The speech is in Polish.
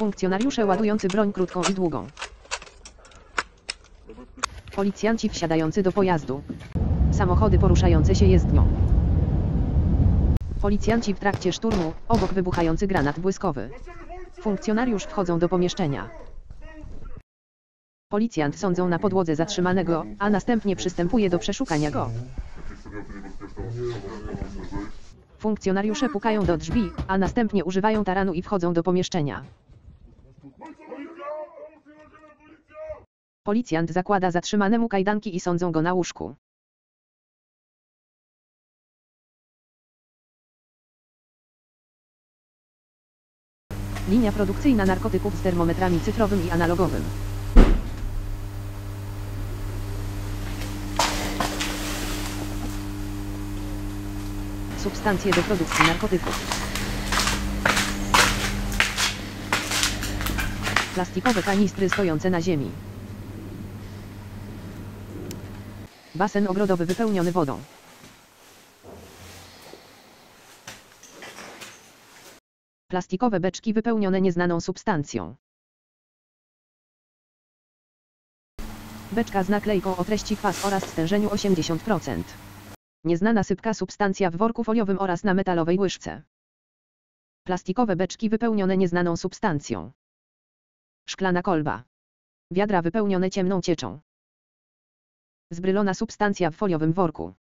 Funkcjonariusze ładujący broń krótką i długą. Policjanci wsiadający do pojazdu. Samochody poruszające się jezdnią. Policjanci w trakcie szturmu, obok wybuchający granat błyskowy. Funkcjonariusz wchodzą do pomieszczenia. Policjant sądzą na podłodze zatrzymanego, a następnie przystępuje do przeszukania go. Funkcjonariusze pukają do drzwi, a następnie używają taranu i wchodzą do pomieszczenia. Policjant zakłada zatrzymanemu kajdanki i sądzą go na łóżku. Linia produkcyjna narkotyków z termometrami cyfrowym i analogowym. Substancje do produkcji narkotyków. Plastikowe kanistry stojące na ziemi. Basen ogrodowy wypełniony wodą. Plastikowe beczki wypełnione nieznaną substancją. Beczka z naklejką o treści kwas oraz stężeniu 80%. Nieznana sypka substancja w worku foliowym oraz na metalowej łyżce. Plastikowe beczki wypełnione nieznaną substancją. Szklana kolba. Wiadra wypełnione ciemną cieczą. Zbrylona substancja w foliowym worku.